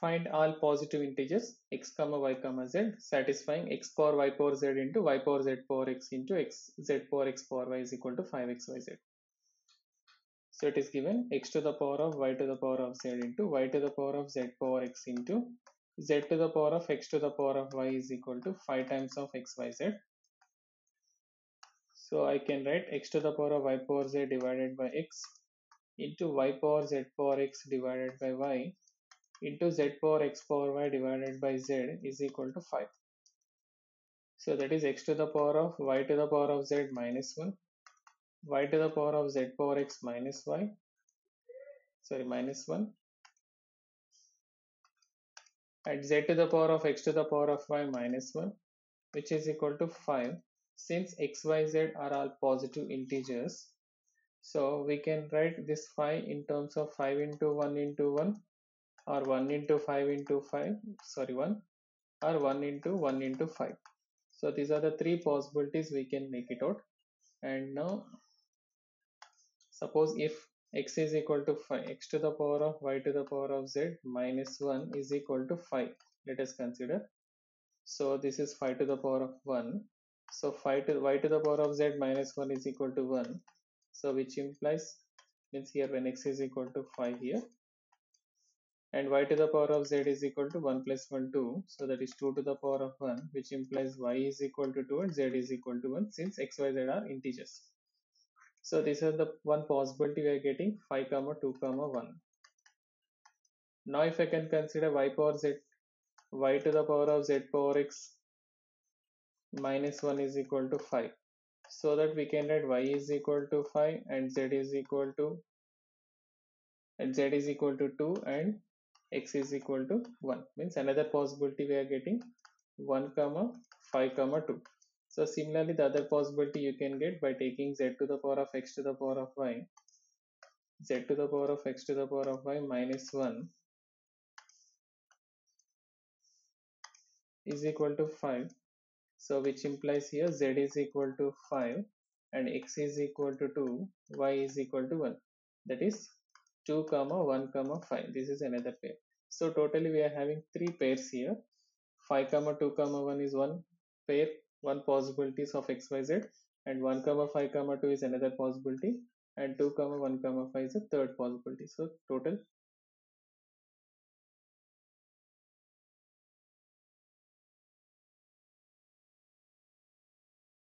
find all positive integers x comma y comma z satisfying x power y power z into y power z power x into x z power x power y is equal to 5xyz. So it is given x to the power of y to the power of z into y to the power of z power x into z to the power of x to the power of y is equal to 5 times of xyz. So I can write x to the power of y power z divided by x into y power z power x divided by y into z power x power y divided by z is equal to 5. So that is x to the power of y to the power of z minus 1, y to the power of z power x minus y, sorry minus 1 and z to the power of x to the power of y minus 1 which is equal to 5 since x, y, z are all positive integers so we can write this 5 in terms of 5 into 1 into 1 or 1 into 5 into 5 sorry 1 or 1 into 1 into 5 so these are the three possibilities we can make it out. And now suppose if x is equal to 5 x to the power of y to the power of z minus 1 is equal to 5 let us consider. So this is 5 to the power of 1 so 5 to y to the power of z minus 1 is equal to 1 so which implies means here when x is equal to 5 here and y to the power of z is equal to 1 plus 1 2 so that is 2 to the power of 1 which implies y is equal to 2 and z is equal to 1 since x y z are integers. So this is the one possibility we are getting 5 comma 2 comma 1 now if i can consider y power z y to the power of z power x minus 1 is equal to 5 so that we can write y is equal to 5 and z is equal to and z is equal to 2 and x is equal to 1 means another possibility we are getting 1 comma 5 comma 2 so similarly the other possibility you can get by taking z to the power of x to the power of y z to the power of x to the power of y minus 1 is equal to 5 so which implies here z is equal to 5 and x is equal to 2 y is equal to 1 that is 2 comma 1 comma 5 this is another pair so totally we are having three pairs here. 5 comma 2 comma 1 is one pair one possibilities of xyz and 1 comma 5 comma 2 is another possibility. And 2 comma 1 comma 5 is a third possibility. So total